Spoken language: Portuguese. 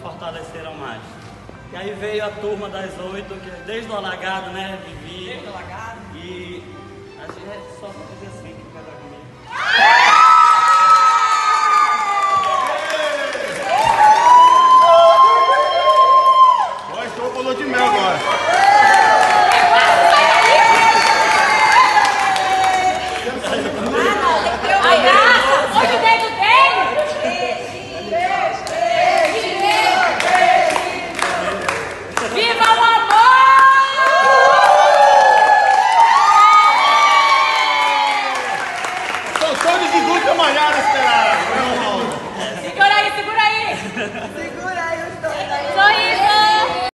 fortaleceram mais. E aí veio a turma das oito, que é desde o alagado, né, Vivi? Desde o alagado. E a gente é só vou dizer assim que vai dar comigo. Nós de mel agora. todos de dupla malhada esperar.